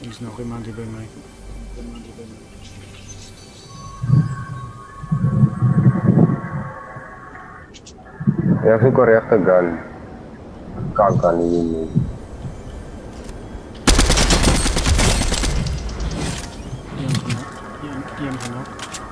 Is nog iemand die bij mij. ja, Ya een correcto gun. Kan kan yun. Iyan ko na. Iyan, iyan.